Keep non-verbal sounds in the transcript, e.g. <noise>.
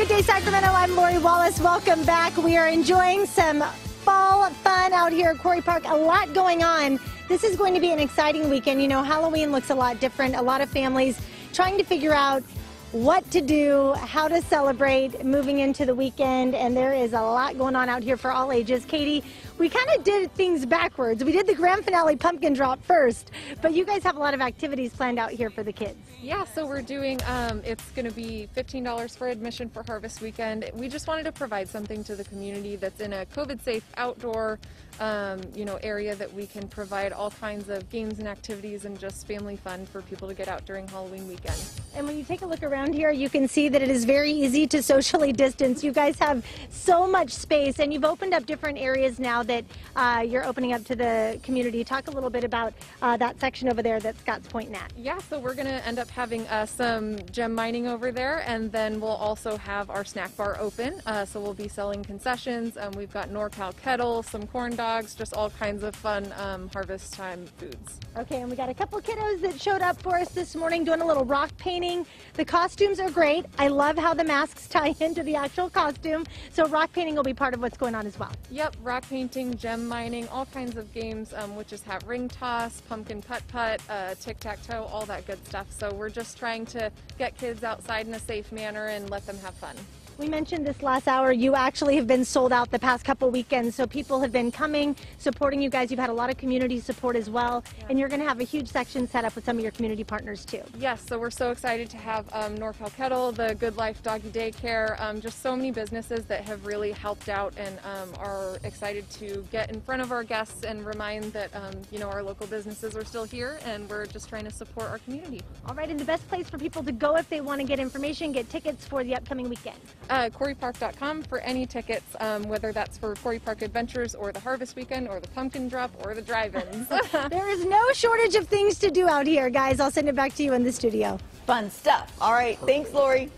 Good day, Sacramento. I'm Lori Wallace. Welcome back. We are enjoying some fall fun out here at Quarry Park. A lot going on. This is going to be an exciting weekend. You know, Halloween looks a lot different. A lot of families trying to figure out what to do, how to celebrate moving into the weekend, and there is a lot going on out here for all ages. Katie, we kind of did things backwards. We did the grand finale pumpkin drop first, but you guys have a lot of activities planned out here for the kids. Yeah, so we're doing, um, it's going to be $15 for admission for Harvest Weekend. We just wanted to provide something to the community that's in a COVID safe outdoor um, you know, area that we can provide all kinds of games and activities and just family fun for people to get out during Halloween weekend. And when you take a look around here, you can see that it is very easy to socially <laughs> distance. You guys have so much space, and you've opened up different areas now that uh, you're opening up to the community. Talk a little bit about uh, that section over there that Scott's pointing at. Yeah, so we're going to end up having uh, some gem mining over there, and then we'll also have our snack bar open. Uh, so we'll be selling concessions. Um, we've got NorCal kettle, some corn dogs dogs, just all kinds of fun um, harvest time foods. Okay, and we got a couple kiddos that showed up for us this morning doing a little rock painting. The costumes are great. I love how the masks <laughs> tie into the actual costume. So rock painting will be part of what's going on as well. Yep, rock painting, gem mining, all kinds of games, um, which is have ring toss, pumpkin putt-putt, uh, tic-tac-toe, all that good stuff. So we're just trying to get kids outside in a safe manner and let them have fun. We mentioned this last hour. You actually have been sold out the past couple weekends, so people have been coming, supporting you guys. You've had a lot of community support as well, yeah. and you're going to have a huge section set up with some of your community partners too. Yes, so we're so excited to have um, NorCal Kettle, the Good Life Doggy Daycare, um, just so many businesses that have really helped out and um, are excited to get in front of our guests and remind that um, you know our local businesses are still here, and we're just trying to support our community. All right, and the best place for people to go if they want to get information, get tickets for the upcoming weekend uh, quarrypark.com for any tickets, um, whether that's for Quarry Park Adventures or the Harvest Weekend or the Pumpkin Drop or the drive-ins. <laughs> there is no shortage of things to do out here, guys. I'll send it back to you in the studio. Fun stuff. All right. Thanks, Lori.